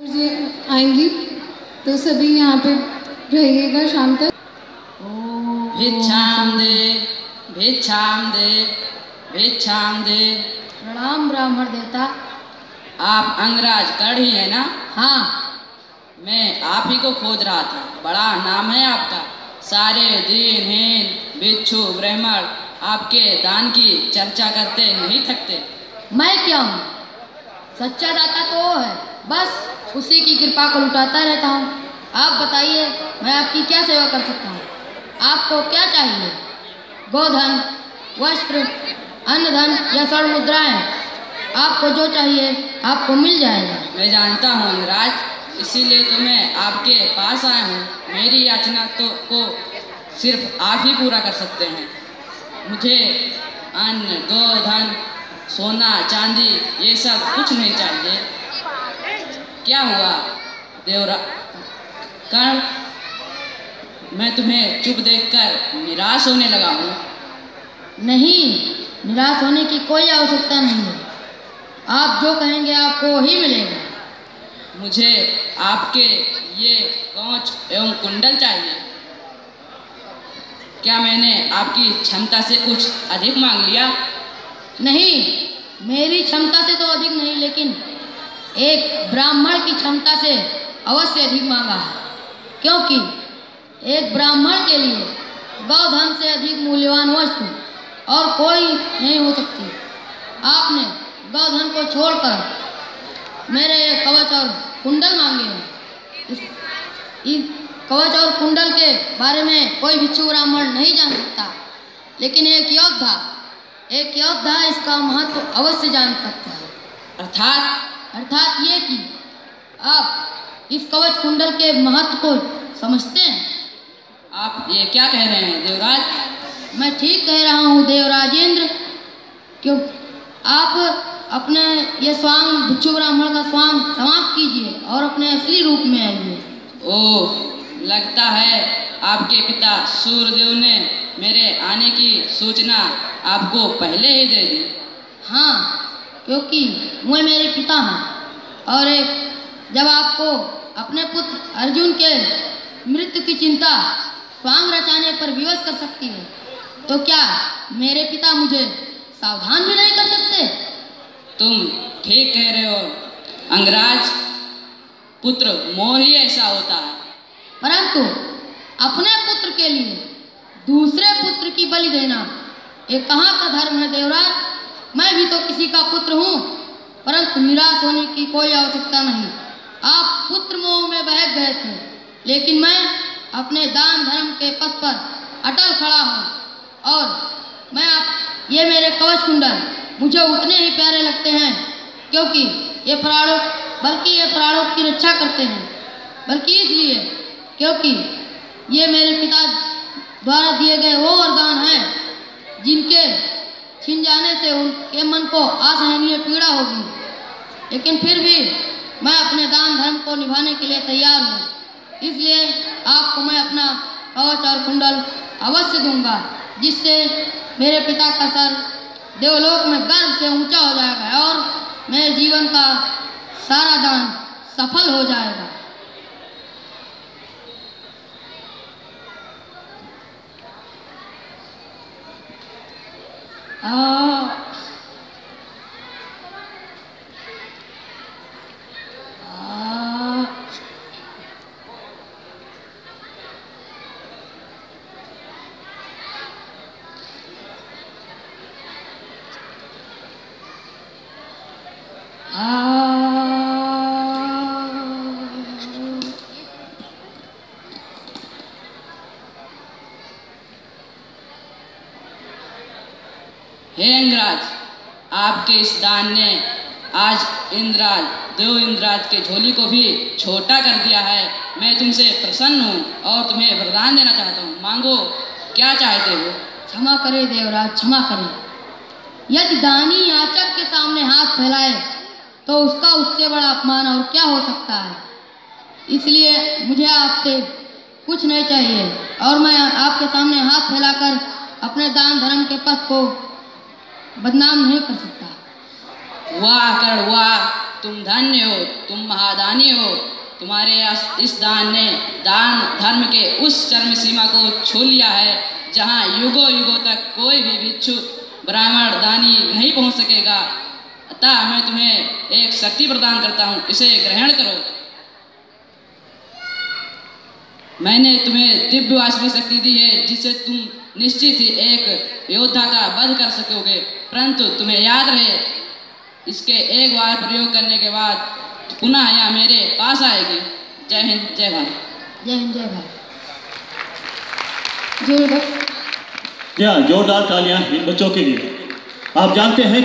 जी आएँगी। तो सभी यहाँ पे रहिएगा शाम तक। भिक्षाम दे भिक्षाम दे भिक्षाम दे प्रणाम ब्राह्मण देवता। आप अंगराज कर्ण ही है ना? हाँ। मैं आप ही को खोज रहा था। बड़ा नाम है आपका। सारे दीनहीन बिच्छू ब्राह्मण आपके दान की चर्चा करते नहीं थकते। मैं क्या हूँ? सच्चा दाता तो है। बस। उसी की कृपा को लुटाता रहता हूँ। आप बताइए, मैं आपकी क्या सेवा कर सकता हूँ? आपको क्या चाहिए? गोधन, वस्त्र अन्न धन या स्वर्ण मुद्राएँ आपको जो चाहिए, आपको मिल जाएगा। मैं जानता हूँ अंगराज, इसीलिए तो मैं आपके पास आया हूँ। मेरी याचना तो को सिर्फ़ आप ही पूरा कर सकते हैं। मुझे अन्न, गोधन, सोना, चांदी, ये सब कुछ नहीं चाहिए। क्या हुआ? देवरा कर्ण मैं तुम्हें चुप देखकर निराश होने लगा हूँ। नहीं निराश होने की कोई आवश्यकता नहीं है। आप जो कहेंगे आपको ही मिलेगा। मुझे आपके ये कौच एवं कुंडल चाहिए। क्या मैंने आपकी क्षमता से कुछ अधिक मांग लिया? नहीं मेरी क्षमता से तो अधिक नहीं लेकिन एक ब्राह्मण की क्षमता से अवश्य अधिक मांगा है। क्योंकि एक ब्राह्मण के लिए गौधन से अधिक मूल्यवान वस्तु और कोई नहीं हो सकती। आपने गौधन को छोड़कर मेरे ये कवच और कुंडल मांगे हैं। इस, कवच और कुंडल के बारे में कोई भिक्षु ब्राह्मण नहीं जान सकता। लेकिन एक योद्धा एक योद्धा इसका महत्व अवश्य जान सकता है। अर्थात अर्थात ये कि आप इस कवच कुंडल के महत्व को समझते हैं। आप ये क्या कह रहे हैं देवराज? मैं ठीक कह रहा हूँ देवराजेंद्र क्यों आप अपने ये स्वांग भिक्षु ब्राह्मण का स्वांग समाप्त कीजिए और अपने असली रूप में आइए। ओह लगता है आपके पिता सूर्यदेव ने मेरे आने की सूचना आपको पहले ही दे दी। हाँ क्योंकि वे मेरे पिता हैं। और एक जब आपको अपने पुत्र अर्जुन के मृत्यु की चिंता स्वांग रचाने पर विवश कर सकती है तो क्या मेरे पिता मुझे सावधान भी नहीं कर सकते? तुम ठीक कह रहे हो अंगराज। पुत्र मोह ही ऐसा होता है। परंतु अपने पुत्र के लिए दूसरे पुत्र की बलि देना ये कहाँ का धर्म है देवराज? मैं भी तो किसी का पुत्र हूँ, परंतु निराश होने की कोई आवश्यकता नहीं। आप पुत्र मोह में बह गए थे, लेकिन मैं अपने दान धर्म के पथ पर अटल खड़ा हूँ। और मैं आप, ये मेरे कवच कुंडल, मुझे उतने ही प्यारे लगते हैं, क्योंकि ये प्राणों, बल्कि ये प्राणों की रक्षा करते हैं। बल्कि इसलिए, क्योंकि ये मेरे पिता द्वारा दिए गए वो वरदान हैं से उनके मन को असहनीय पीड़ा होगी। लेकिन फिर भी मैं अपने दान धर्म को निभाने के लिए तैयार हूँ। इसलिए आपको मैं अपना कवच और कुंडल अवश्य दूँगा जिससे मेरे पिता का सर देवलोक में गर्व से ऊँचा हो जाएगा और मेरे जीवन का सारा दान सफल हो जाएगा। आ, हे अंगराज आपके इस दान ने आज इंद्राज, देव इंद्राज के झोली को भी छोटा कर दिया है। मैं तुमसे प्रसन्न हूँ और तुम्हें वरदान देना चाहता हूँ। मांगो, क्या चाहते हो? क्षमा करे देवराज, क्षमा करे। यदि दानी याचक के सामने हाथ फैलाए तो उसका उससे बड़ा अपमान और क्या हो सकता है? इसलिए मुझे आपसे कुछ नहीं चाहिए और मैं आपके सामने हाथ फैलाकर अपने दान धर्म के पथ को बदनाम नहीं कर सकता। वाह कर वाह, तुम धन्य हो, तुम महादानी हो। तुम्हारे इस दान ने दान धर्म के उस चरम सीमा को छू लिया है, जहाँ युगों युगों तक कोई भी भिक्षु ब्राह्मण दानी नहीं पहुँच सकेगा। अतः मैं तुम्हें एक शक्ति प्रदान करता हूँ, इसे ग्रहण करो। मैंने तुम्हें दिव्य वासवी शक्ति दी है जिससे तुम निश्चित ही एक योद्धा का वध कर सकोगे। परंतु तुम्हें याद रहे इसके एक बार प्रयोग करने के बाद पुनः यह मेरे पास आएगी। जय हिंद जय भारत। जय हिंद जय भारत। जोरदार। क्या जोरदार तालियाँ इन बच्चों के लिए। आप जानते हैं